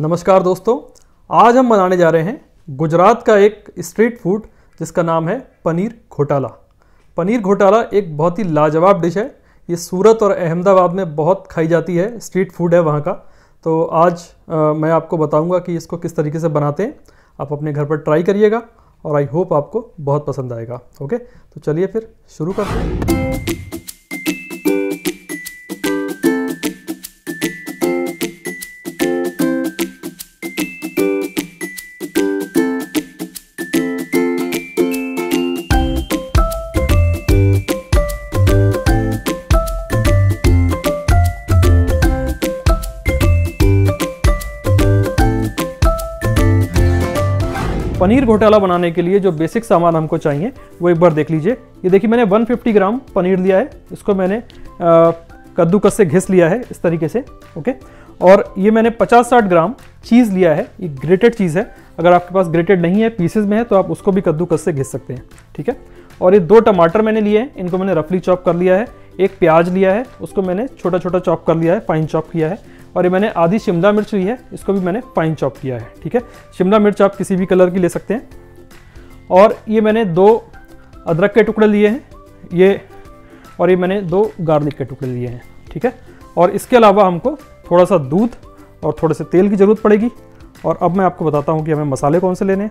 नमस्कार दोस्तों आज हम बनाने जा रहे हैं गुजरात का एक स्ट्रीट फ़ूड जिसका नाम है पनीर घोटाला। पनीर घोटाला एक बहुत ही लाजवाब डिश है। ये सूरत और अहमदाबाद में बहुत खाई जाती है स्ट्रीट फ़ूड है वहाँ का। तो आज आ, मैं आपको बताऊँगा कि इसको किस तरीके से बनाते हैं। आप अपने घर पर ट्राई करिएगा। और आई होप आपको बहुत पसंद आएगा। ओके तो चलिए फिर शुरू करते हैं। पनीर घोटाला बनाने के लिए जो बेसिक सामान हमको चाहिए, वो एक बार देख लीजिए। ये देखिए, मैंने 150 ग्राम पनीर लिया है। इसको मैंने कद्दूकस से घिस लिया है इस तरीके से, ओके? और ये मैंने 50-60 ग्राम चीज़ लिया है। ये ग्रेटेड चीज़ है। अगर आपके पास ग्रेटेड नहीं है पीसेज में है तो आप उसको भी कद्दूकस से घिस सकते हैं, ठीक है? और ये दो टमाटर मैंने लिए हैं। इनको मैंने रफली चॉप कर लिया है। एक प्याज लिया है। उसको मैंने छोटा छोटा चॉप कर लिया है। फाइन चॉप किया है। और ये मैंने आधी शिमला मिर्च ली है, इसको भी मैंने फाइन चॉप किया है, ठीक है? शिमला मिर्च आप किसी भी कलर की ले सकते हैं। और ये मैंने दो अदरक के टुकड़े लिए हैं, ये और ये मैंने दो गार्लिक के टुकड़े लिए हैं, ठीक है? और इसके अलावा हमको थोड़ा सा दूध और थोड़े से तेल की ज़रूरत पड़ेगी। और अब मैं आपको बताता हूँ कि हमें मसाले कौन से लेने हैं।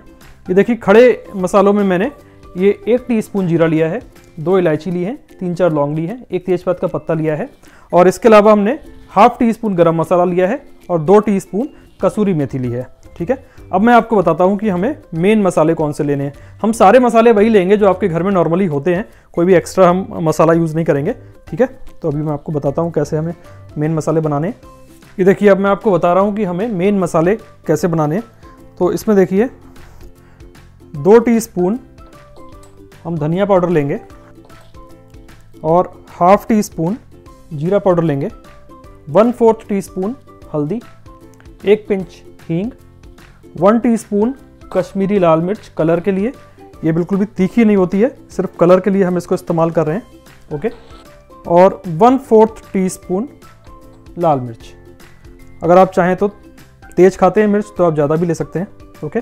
ये देखिए, खड़े मसालों में मैंने ये एक टीस्पून जीरा लिया है, दो इलायची ली है, तीन चार लौंग ली है, एक तेज़पात का पत्ता लिया है। और इसके अलावा हमने हाफ़ टी स्पून गर्म मसाला लिया है और दो टी स्पून कसूरी मेथी ली है, ठीक है? अब मैं आपको बताता हूँ कि हमें मेन मसाले कौन से लेने हैं। हम सारे मसाले वही लेंगे जो आपके घर में नॉर्मली होते हैं। कोई भी एक्स्ट्रा हम मसाला यूज़ नहीं करेंगे, ठीक है? तो अभी मैं आपको बताता हूँ कैसे हमें मेन मसाले बनाने ये देखिए, अब मैं आपको बता रहा हूँ कि हमें मेन मसाले कैसे बनाने हैं। तो इसमें देखिए, दो टी हम धनिया पाउडर लेंगे और हाफ़ टी स्पून जीरा पाउडर लेंगे। वन फोर्थ टी स्पून हल्दी, एक पिंच हींग, वन टीस्पून कश्मीरी लाल मिर्च कलर के लिए। ये बिल्कुल भी तीखी नहीं होती है, सिर्फ़ कलर के लिए हम इसको इस्तेमाल कर रहे हैं, ओके? और वन फोर्थ टी स्पून लाल मिर्च। अगर आप चाहें तो तेज़ खाते हैं मिर्च तो आप ज़्यादा भी ले सकते हैं, ओके?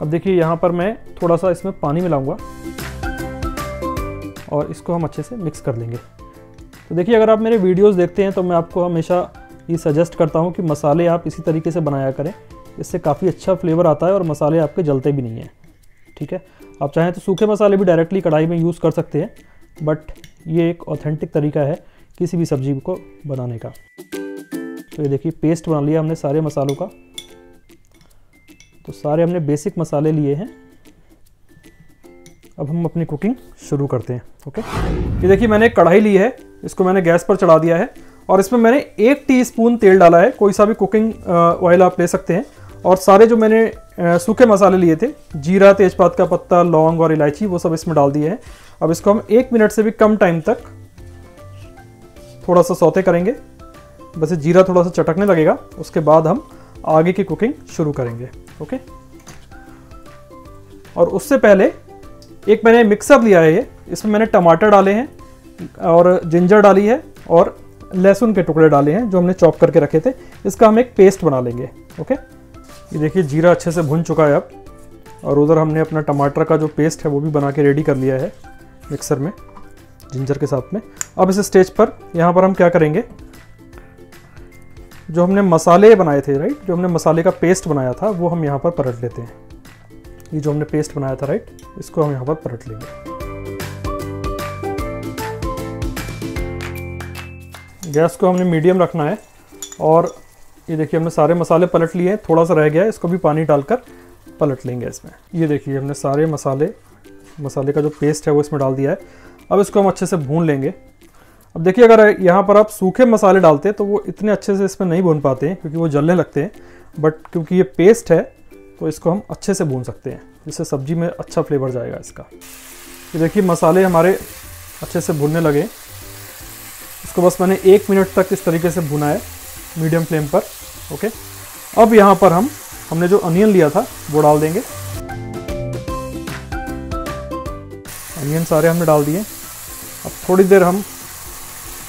अब देखिए, यहाँ पर मैं थोड़ा सा इसमें पानी मिलाऊँगा और इसको हम अच्छे से मिक्स कर लेंगे। तो देखिए, अगर आप मेरे वीडियोस देखते हैं तो मैं आपको हमेशा ये सजेस्ट करता हूँ कि मसाले आप इसी तरीके से बनाया करें। इससे काफ़ी अच्छा फ्लेवर आता है और मसाले आपके जलते भी नहीं हैं। ठीक है? आप चाहें तो सूखे मसाले भी डायरेक्टली कढ़ाई में यूज़ कर सकते हैं, बट ये एक ऑथेंटिक तरीका है किसी भी सब्ज़ी को बनाने का। तो ये देखिए, पेस्ट बना लिया हमने सारे मसालों का। तो सारे हमने बेसिक मसाले लिए हैं। अब हम अपनी कुकिंग शुरू करते हैं, ओके? ये देखिए, मैंने एक कढ़ाई ली है। इसको मैंने गैस पर चढ़ा दिया है और इसमें मैंने एक टीस्पून तेल डाला है। कोई सा भी कुकिंग ऑयल आप ले सकते हैं। और सारे जो मैंने सूखे मसाले लिए थे, जीरा, तेजपात का पत्ता, लौंग और इलायची, वो सब इसमें डाल दिए हैं। अब इसको हम एक मिनट से भी कम टाइम तक थोड़ा सा सौते करेंगे। बस ये जीरा थोड़ा सा चटकने लगेगा। उसके बाद हम आगे की कुकिंग शुरू करेंगे। ओके? और उससे पहले एक मैंने मिक्सर लिया है ये। इसमें मैंने टमाटर डाले हैं। और जिंजर डाली है और लहसुन के टुकड़े डाले हैं जो हमने चॉप करके रखे थे। इसका हम एक पेस्ट बना लेंगे, ओके? ये देखिए, जीरा अच्छे से भुन चुका है अब। और उधर हमने अपना टमाटर का जो पेस्ट है वो भी बना के रेडी कर लिया है मिक्सर में, जिंजर के साथ में। अब इस स्टेज पर यहाँ पर हम क्या करेंगे? जो हमने मसाले बनाए थे, राइट? जो हमने मसाले का पेस्ट बनाया था, वो हम यहाँ पर पलट लेते हैं। ये जो हमने पेस्ट बनाया था, राइट? इसको हम यहाँ पर पलट लेंगे। गैस को हमने मीडियम रखना है और ये देखिए हमने सारे मसाले पलट लिए हैं, थोड़ा सा रह गया है, इसको भी पानी डालकर पलट लेंगे इसमें। ये देखिए हमने सारे मसाले मसाले का जो पेस्ट है वो इसमें डाल दिया है। अब इसको हम अच्छे से भून लेंगे। अब देखिए अगर यहाँ पर आप सूखे मसाले डालते हैं तो वो इतने अच्छे से इसमें नहीं भून पाते हैं, क्योंकि वो जलने लगते हैं। बट क्योंकि ये पेस्ट है तो इसको हम अच्छे से भून सकते हैं, जिससे सब्ज़ी में अच्छा फ्लेवर जाएगा इसका। ये देखिए मसाले हमारे अच्छे से भूनने लगे इसको बस मैंने एक मिनट तक इस तरीके से भुना है मीडियम फ्लेम पर ओके अब यहाँ पर हम, हमने जो अनियन लिया था, वो डाल देंगे। अनियन सारे हमने डाल दिए। अब थोड़ी देर हम,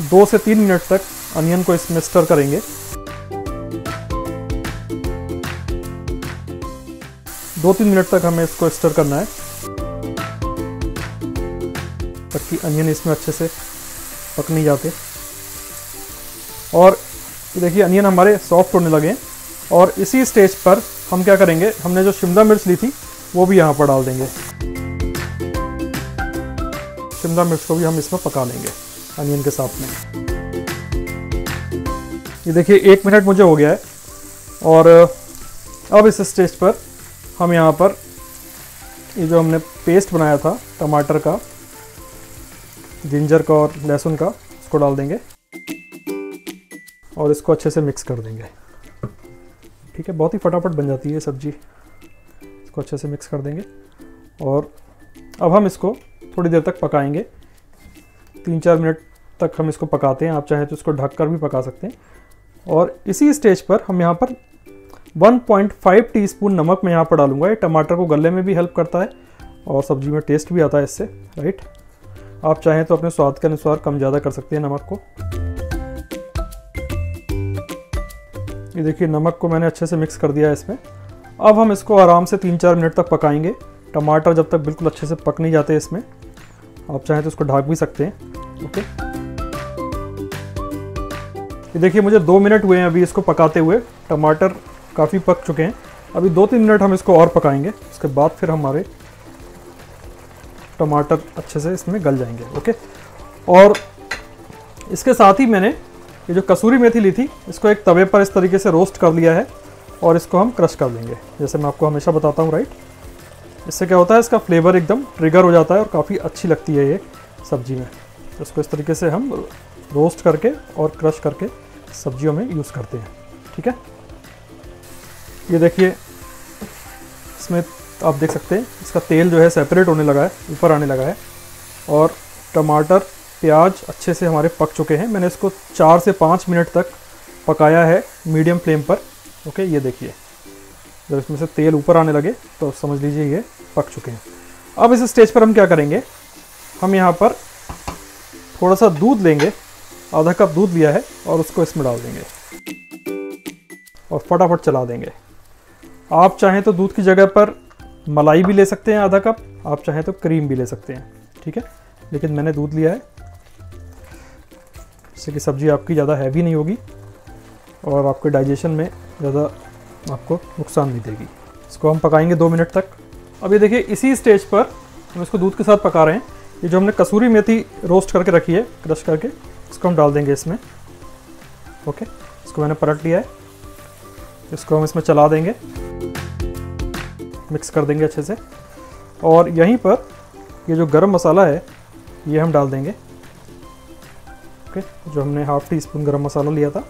दो से तीन मिनट तक अनियन को इसमें स्टर करेंगे। दो तीन मिनट तक हमें इसको स्टर करना है। ताकि अनियन इसमें अच्छे से पक नहीं जाते। और देखिए अनियन हमारे सॉफ्ट होने लगे और इसी स्टेज पर हम क्या करेंगे? हमने जो शिमला मिर्च ली थी, वो भी यहाँ पर डाल देंगे। शिमला मिर्च को भी हम इसमें पका लेंगे, अनियन के साथ में। ये देखिए, एक मिनट मुझे हो गया है। और, अब इस स्टेज पर हम यहाँ पर ये जो हमने पेस्ट बनाया था, टमाटर का जिंजर का और लहसुन का, उसको डाल देंगे। और इसको अच्छे से मिक्स कर देंगे। ठीक है, बहुत ही फटाफट बन जाती है सब्ज़ी। इसको अच्छे से मिक्स कर देंगे और अब हम इसको थोड़ी देर तक पकाएँगे। तीन चार मिनट तक हम इसको पकाते हैं। आप चाहें तो इसको ढककर भी पका सकते हैं। और इसी स्टेज पर हम यहाँ पर 1.5 टीस्पून नमक मैं यहाँ पर डालूँगा। ये टमाटर को गलने में भी हेल्प करता है और सब्ज़ी में टेस्ट भी आता है इससे राइट आप चाहें तो अपने स्वाद के अनुसार कम ज़्यादा कर सकते हैं नमक को। ये देखिए, नमक को मैंने अच्छे से मिक्स कर दिया है इसमें। अब हम इसको आराम से तीन चार मिनट तक पकाएँगे। टमाटर जब तक बिल्कुल अच्छे से पक नहीं जाते इसमें, आप चाहें तो इसको ढाक भी सकते हैं, ओके? ये देखिए, मुझे दो मिनट हुए हैं अभी इसको पकाते हुए। टमाटर काफ़ी पक चुके हैं। अभी दो तीन मिनट हम इसको और पकाएँगे। उसके बाद फिर हमारे टमाटर अच्छे से इसमें गल जाएँगे, ओके? और इसके साथ ही मैंने ये जो कसूरी मेथी ली थी, इसको एक तवे पर इस तरीके से रोस्ट कर लिया है और इसको हम क्रश कर देंगे। जैसे मैं आपको हमेशा बताता हूँ राइट इससे क्या होता है, इसका फ्लेवर एकदम ट्रिगर हो जाता है और काफ़ी अच्छी लगती है ये सब्ज़ी में। तो इसको इस तरीके से हम रोस्ट करके और क्रश करके सब्जियों में यूज़ करते हैं, ठीक है? ये देखिए, इसमें आप देख सकते हैं, इसका तेल जो है सेपरेट होने लगा है, ऊपर आने लगा है और टमाटर प्याज अच्छे से हमारे पक चुके हैं। मैंने इसको चार से पाँच मिनट तक पकाया है मीडियम फ्लेम पर। ओके, ये देखिए। जब इसमें से तेल ऊपर आने लगे तो समझ लीजिए ये पक चुके हैं। अब इस स्टेज पर हम क्या करेंगे? हम यहाँ पर थोड़ा सा दूध लेंगे। आधा कप दूध लिया है और उसको इसमें डाल देंगे। और फटाफट चला देंगे। आप चाहें तो दूध की जगह पर मलाई भी ले सकते हैं आधा कप, आप चाहें तो क्रीम भी ले सकते हैं। ठीक है? लेकिन मैंने दूध लिया है। जिससे कि सब्ज़ी आपकी ज़्यादा हैवी नहीं होगी और आपके डाइजेशन में ज़्यादा आपको नुकसान नहीं देगी। इसको हम पकाएँगे दो मिनट तक। अब ये देखिए, इसी स्टेज पर हम इसको दूध के साथ पका रहे हैं। ये जो हमने कसूरी मेथी रोस्ट करके रखी है क्रश करके, इसको हम डाल देंगे इसमें। ओके इसको मैंने पलट लिया है। इसको हम इसमें चला देंगे। मिक्स कर देंगे अच्छे से। और यहीं पर ये जो गरम मसाला है, ये हम डाल देंगे। ओके, जो हमने हाफ़ टी स्पून गर्म मसाला लिया था,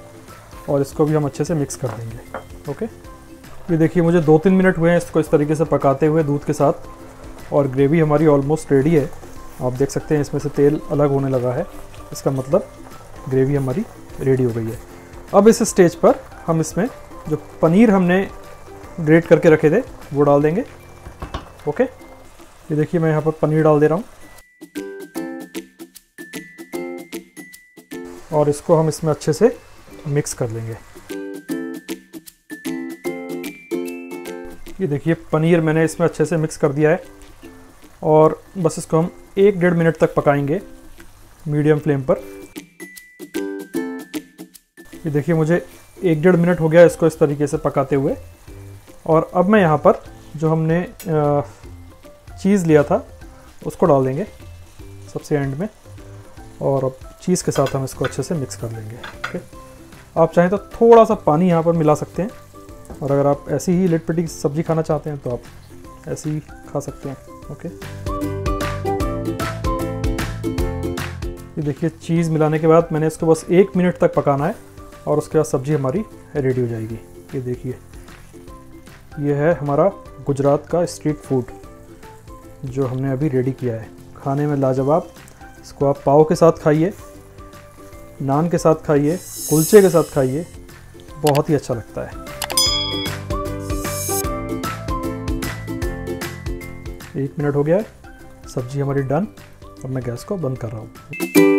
और इसको भी हम अच्छे से मिक्स कर देंगे, ओके? ये देखिए, मुझे दो तीन मिनट हुए हैं इसको इस तरीके से पकाते हुए दूध के साथ, और ग्रेवी हमारी ऑलमोस्ट रेडी है। आप देख सकते हैं इसमें से तेल अलग होने लगा है, इसका मतलब ग्रेवी हमारी रेडी हो गई है। अब इस स्टेज पर हम इसमें जो पनीर हमने ग्रेट करके रखे थे, वो डाल देंगे, ओके? ये देखिए, मैं यहाँ पर पनीर डाल दे रहा हूँ। और इसको हम इसमें अच्छे से मिक्स कर लेंगे। ये देखिए, पनीर मैंने इसमें अच्छे से मिक्स कर दिया है और बस इसको हम एक डेढ़ मिनट तक पकाएँगे मीडियम फ्लेम पर। ये देखिए, मुझे एक डेढ़ मिनट हो गया इसको इस तरीके से पकाते हुए। और अब मैं यहाँ पर जो हमने चीज़ लिया था, उसको डाल देंगे सबसे एंड में। और अब चीज़ के साथ हम इसको अच्छे से मिक्स कर लेंगे, ओके? आप चाहें तो थोड़ा सा पानी यहाँ पर मिला सकते हैं, और अगर आप ऐसी ही लिटपिटी सब्ज़ी खाना चाहते हैं तो आप ऐसी ही खा सकते हैं, ओके? ये देखिए, चीज़ मिलाने के बाद मैंने इसको बस एक मिनट तक पकाना है, और उसके बाद सब्ज़ी हमारी रेडी हो जाएगी। ये देखिए, ये है हमारा गुजरात का स्ट्रीट फ़ूड, जो हमने अभी रेडी किया है। खाने में लाजवाब, इसको आप पाव के साथ खाइए। नान के साथ खाइए, कुलचे के साथ खाइए, बहुत ही अच्छा लगता है। एक मिनट हो गया है, सब्ज़ी हमारी डन, अब मैं गैस को बंद कर रहा हूँ।